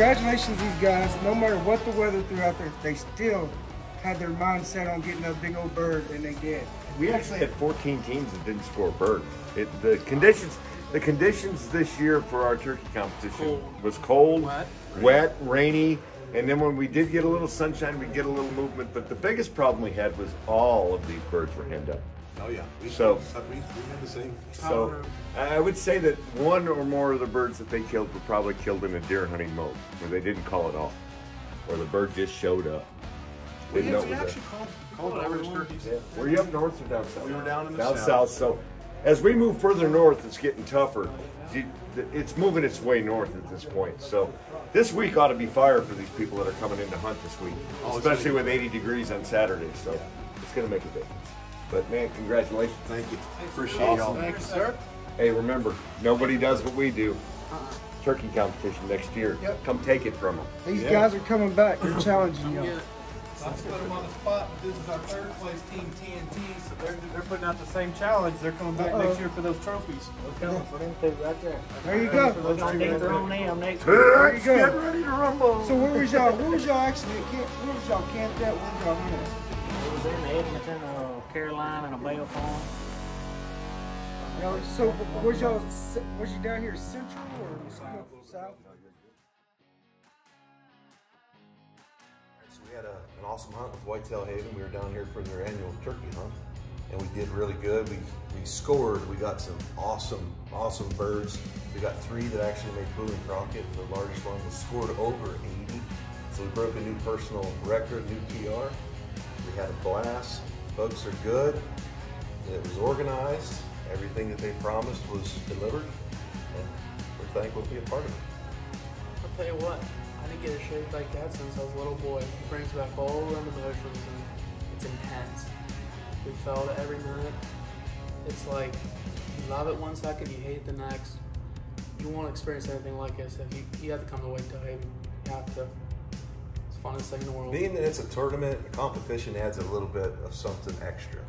congratulations, these guys. No matter what the weather threw out there, they still had their mind set on getting a big old bird, and they did. We actually had 14 teams that didn't score a bird. It, the conditions, the conditions this year for our turkey competition Cold. was cold, Wet. wet, rainy, and then when we did get a little sunshine, we get a little movement. But the biggest problem we had was all of these birds were hemmed up. Oh yeah. We, So- we, we had the same. So I would say that one or more of the birds that they killed were probably killed in a deer hunting mode, where they didn't call it off, or the bird just showed up. We, Didn't know we it actually called, called Called average turkeys. Were you up north or down south? We were down in the down south. south. So as we move further north, it's getting tougher. It's moving its way north at this point. So this week ought to be fire for these people that are coming in to hunt this week, Oh, especially with 80 degrees on Saturday. So it's going to make a difference. But man, congratulations. Thank you. Appreciate Awesome. y'all. Thank you, sir. Hey, remember, nobody does what we do. Uh-uh. Turkey competition next year. Yep. Come take it from them. These Yeah. guys are coming back. They're challenging Yeah. You. Let's put them on the spot. This is our third place team, TNT. So they're, they're putting out the same challenge. They're coming back Uh-oh. next year for those trophies. Okay, for them two right there. There you go. We're gonna dig their own them next week. There you go. Get ready to rumble. So where was y'all? Where was y'all actually? Camp, where was y'all camped at? Where was y'all at? It was in Edmonton, uh, Caroline, and a Bell Farm. Y'all, so was y'all? Was you down here central or south? So we had a, an awesome hunt with Whitetail Heaven. We were down here for their annual turkey hunt, and we did really good. We we scored. We got some awesome, awesome birds. We got three that actually made Boone and Crockett. The largest one was scored over 80. So we broke a new personal record, new PR. We had a blast. Folks are good. It was organized. Everything that they promised was delivered, and we're thankful to be a part of it. I'll tell you what, I didn't get a shaved like that since I was a little boy. It brings back all around emotions and it's intense. We felt it every minute. It's like you love it one second, you hate it the next. You won't experience anything like this, if you, you have to come to Whitetail Heaven. You have to. It's the funnest thing in the world. Being that it's a tournament, a competition adds a little bit of something extra.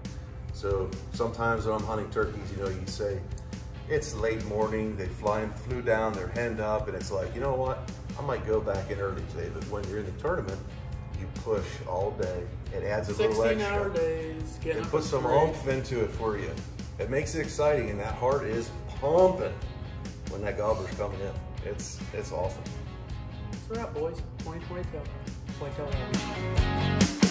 So sometimes when I'm hunting turkeys, you know, you say it's late morning, they fly, and flew down, they're henned up, and it's like, you know what? I might go back in early today, but when you're in the tournament, you push all day. It adds a little extra. 16 extra. hour days, getting It puts some oomph into it for you. It makes it exciting, and that heart is pumping when that gobbler's coming in. It's it's awesome. So we're out, boys. 2022. Whitetail Heaven.